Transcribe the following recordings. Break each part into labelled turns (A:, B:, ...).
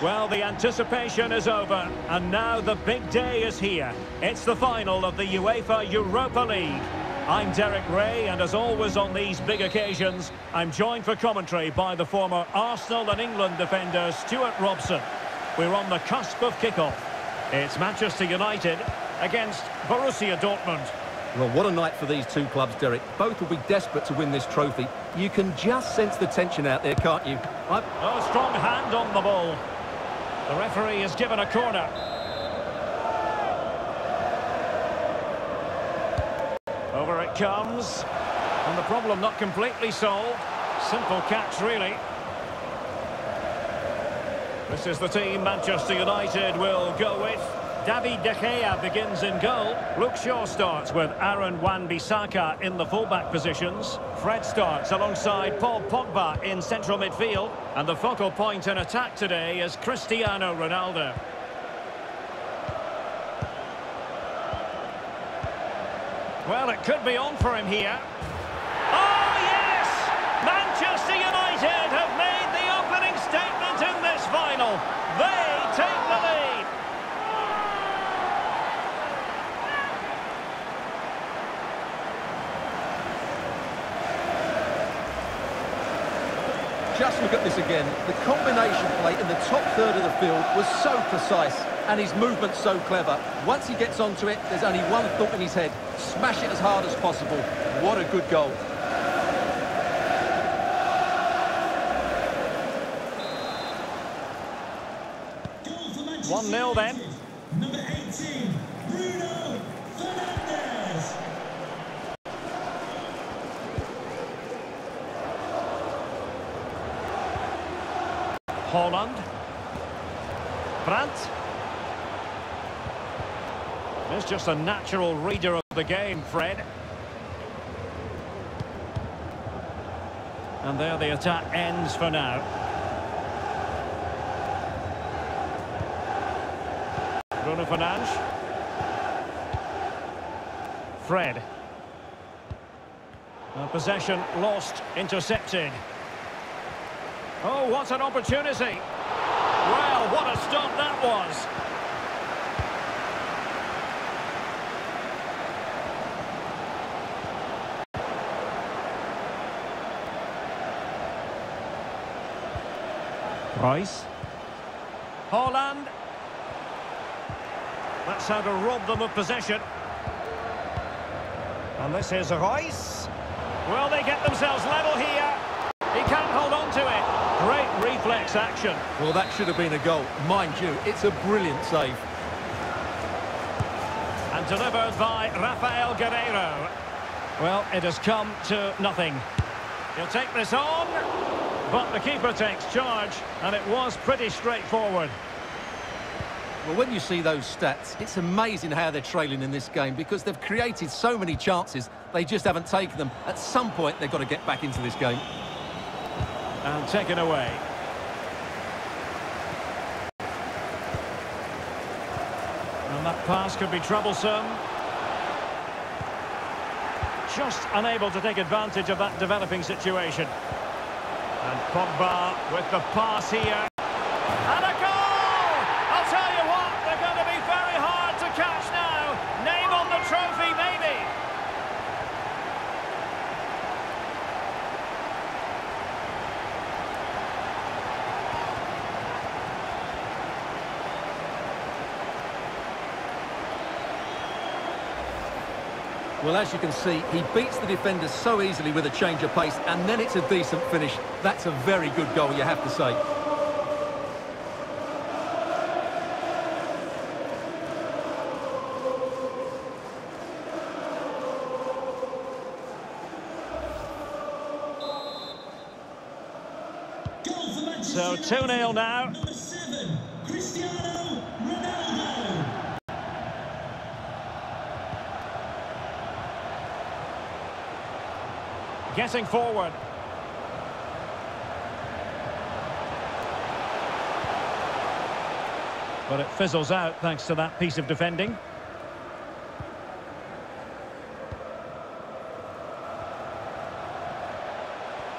A: Well, the anticipation is over, and now the big day is here. It's the final of the UEFA Europa League. I'm Derek Rae, and as always on these big occasions, I'm joined for commentary by the former Arsenal and England defender Stewart Robson. We're on the cusp of kickoff. It's Manchester United against Borussia Dortmund.
B: Well, what a night for these two clubs, Derek. Both will be desperate to win this trophy. You can just sense the tension out there, can't you?
A: I... Oh, strong hand on the ball. The referee has given a corner. Over it comes. And the problem not completely solved. Simple catch, really. This is the team Manchester United will go with. David De Gea begins in goal. Luke Shaw starts with Aaron Wan-Bissaka in the fullback positions. Fred starts alongside Paul Pogba in central midfield. And the focal point in attack today is Cristiano Ronaldo. Well, it could be on for him here. Oh, yes! Manchester United have made the opening statement in this final. They take the lead.
B: Just look again. The combination play in the top third of the field was so precise and his movement so clever. Once he gets onto it, there's only one thought in his head. Smash it as hard as possible. What a good goal.
A: One 0 then.
C: Number 18, Bruno Fernandes.
A: Haaland. Brandt. He's just a natural reader of the game, Fred. And there the attack ends for now. Bruno Fernandes. Fred. Uh, possession lost, intercepted. Oh, what an opportunity. Well, what a stop that was. Reus. Haaland. That's how to rob them of possession. And this is Reus. Well, they get themselves level here. He can't hold on to it. Great action.
B: Well, that should have been a goal. Mind you, it's a brilliant save.
A: And delivered by Rafael Guerreiro. Well, it has come to nothing. He'll take this on, but the keeper takes charge, and it was pretty straightforward.
B: Well, when you see those stats, it's amazing how they're trailing in this game because they've created so many chances, they just haven't taken them. At some point, they've got to get back into this game.
A: And taken away. And that pass could be troublesome. Just unable to take advantage of that developing situation. And Pogba with the pass here. And a goal! I'll tell you what, they're going to be very hard to catch now. Name on the trophy, maybe.
B: Well, as you can see, he beats the defenders so easily with a change of pace, and then it's a decent finish. That's a very good goal, you have to say.
C: Goal for Manchester
A: So 2-0 now.
C: Number 7, Cristiano Ronaldo.
A: Getting forward. But it fizzles out thanks to that piece of defending.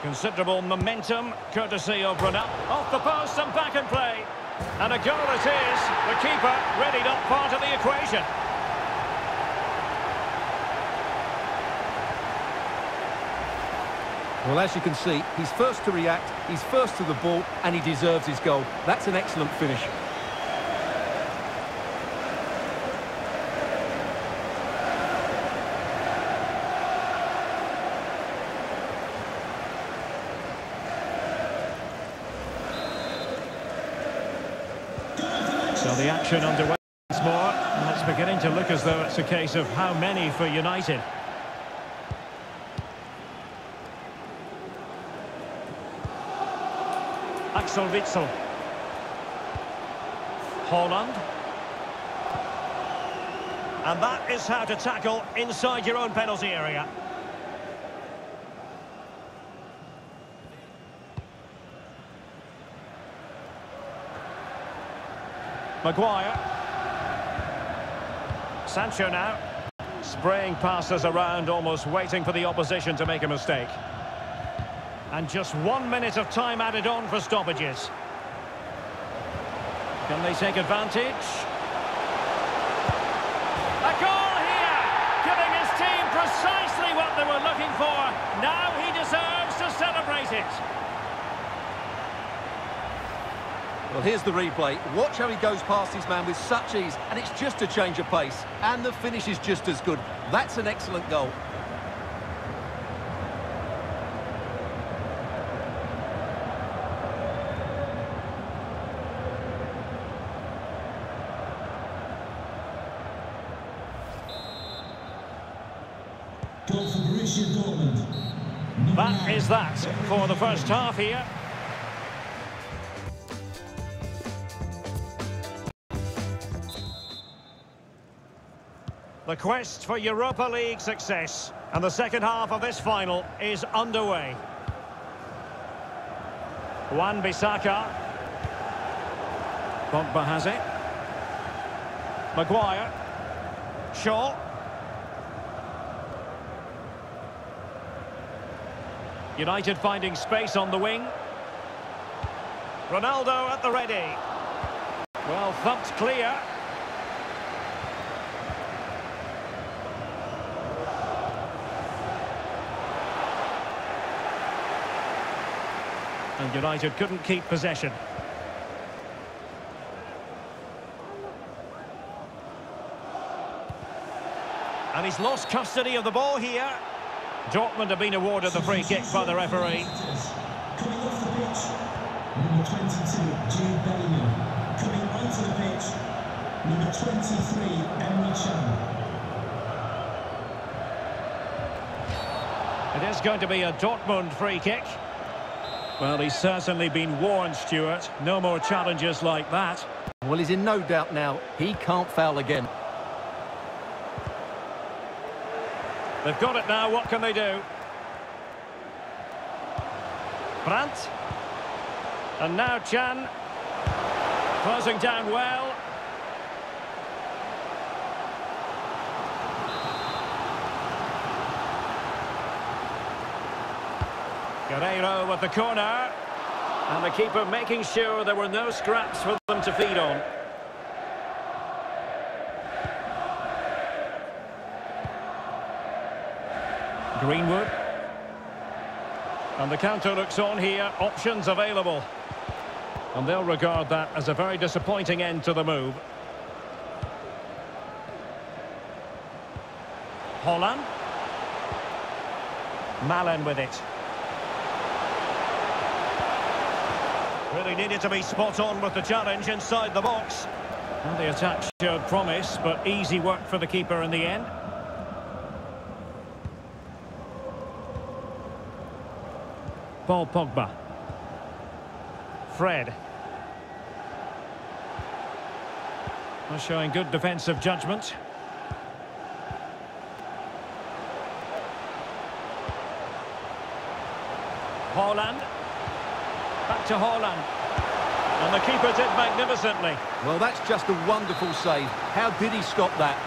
A: Considerable momentum, courtesy of Ronaldo. Off the post and back in play. And a goal it is. The keeper really not part of the equation.
B: Well, as you can see, he's first to react, he's first to the ball, and he deserves his goal. That's an excellent finish.
A: So the action underway once more. And it's beginning to look as though it's a case of how many for United. Axel Witsel. Haaland. And that is how to tackle inside your own penalty area. Maguire. Sancho now. Spraying passes around, almost waiting for the opposition to make a mistake. And just one minute of time added on for stoppages. Can they take advantage? A goal here! Giving his team precisely what they were looking for. Now he deserves to celebrate it.
B: Well, here's the replay. Watch how he goes past his man with such ease, and it's just a change of pace. And the finish is just as good. That's an excellent goal.
C: Goal for Borussia Dortmund. Number
A: That
C: nine,
A: is that for the first half here. The quest for Europa League success and the second half of this final is underway. Wan-Bissaka. Pogba has it. Maguire. Shaw. United finding space on the wing. Ronaldo at the ready. Well thumped clear. And United couldn't keep possession. And he's lost custody of the ball here. Dortmund have been awarded the free kick by the referee.
C: Coming off the pitch, number 22, Jude Bellingham. Coming onto the pitch, number 23, Emre Can.
A: It is going to be a Dortmund free kick. Well, he's certainly been warned, Stewart. No more challenges like that.
B: Well, he's in no doubt now. He can't foul again.
A: They've got it now, what can they do? Brandt. And now Can. Closing down well. Guerreiro with the corner. And the keeper making sure there were no scraps for them to feed on. Greenwood. And the counter looks on here, options available. And they'll regard that as a very disappointing end to the move. Haaland. Malen with it. Really needed to be spot on with the challenge inside the box. And the attack showed promise, but easy work for the keeper in the end. Paul Pogba. Fred. Well, showing good defensive judgment. Haaland. Back to Haaland. And the keeper did magnificently.
B: Well, that's just a wonderful save. How did he stop that?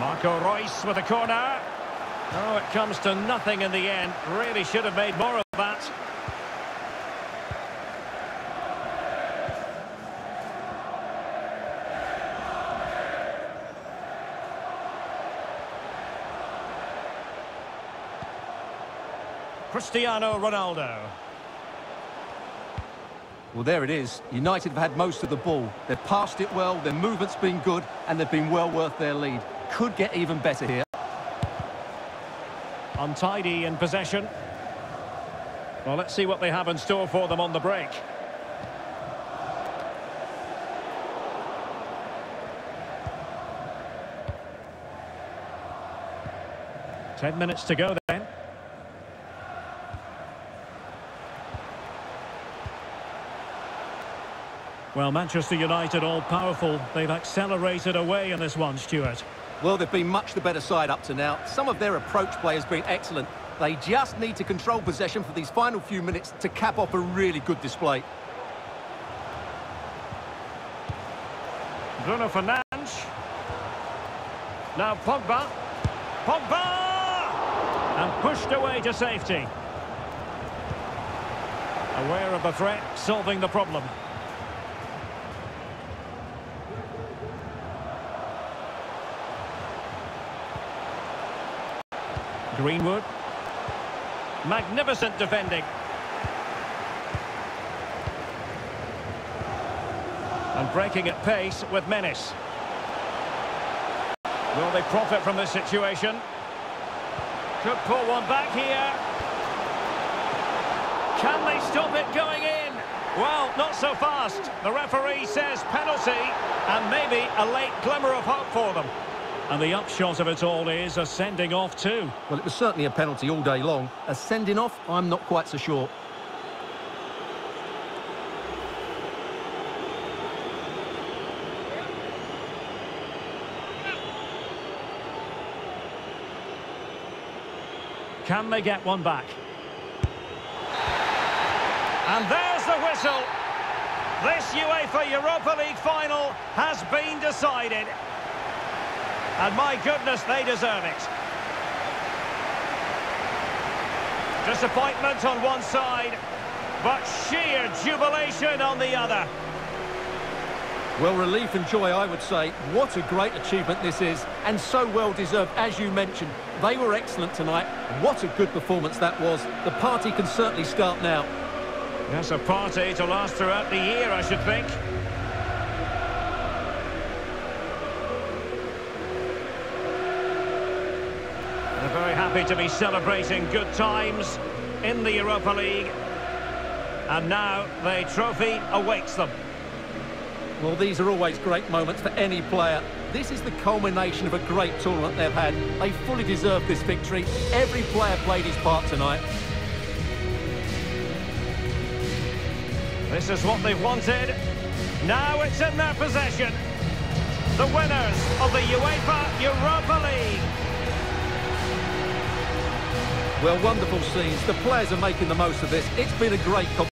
A: Marco Reus with a corner. Oh, it comes to nothing in the end. Really should have made more of that. Cristiano Ronaldo.
B: Well, there it is. United have had most of the ball. They've passed it well, their movement's been good, and they've been well worth their lead. Could get even better here.
A: Untidy in possession. Well, let's see what they have in store for them on the break. Ten minutes to go then. Well, Manchester United all-powerful. They've accelerated away in this one, Stewart.
B: Well, they've been much the better side up to now. Some of their approach play has been excellent. They just need to control possession for these final few minutes to cap off a really good display.
A: Bruno Fernandes. Now Pogba. Pogba! And pushed away to safety. Aware of the threat, solving the problem. Greenwood. Magnificent defending. And breaking at pace with menace. Will they profit from this situation? Could pull one back here. Can they stop it going in? Well, not so fast. The referee says penalty and maybe a late glimmer of hope for them. And the upshot of it all is a sending off too.
B: Well, it was certainly a penalty all day long. A sending off, I'm not quite so sure.
A: Can they get one back? And there's the whistle. This UEFA Europa League final has been decided. And my goodness, they deserve it. Disappointment on one side, but sheer jubilation on the other.
B: Well, relief and joy, I would say. What a great achievement this is, and so well deserved, as you mentioned. They were excellent tonight. What a good performance that was. The party can certainly start now.
A: That's a party to last throughout the year, I should think. They're very happy to be celebrating good times in the Europa League. And now the trophy awaits them.
B: Well, these are always great moments for any player. This is the culmination of a great tournament they've had. They fully deserve this victory. Every player played his part tonight.
A: This is what they've wanted. Now it's in their possession. The winners of the UEFA Europa League.
B: Well, wonderful scenes. The players are making the most of this. It's been a great competition.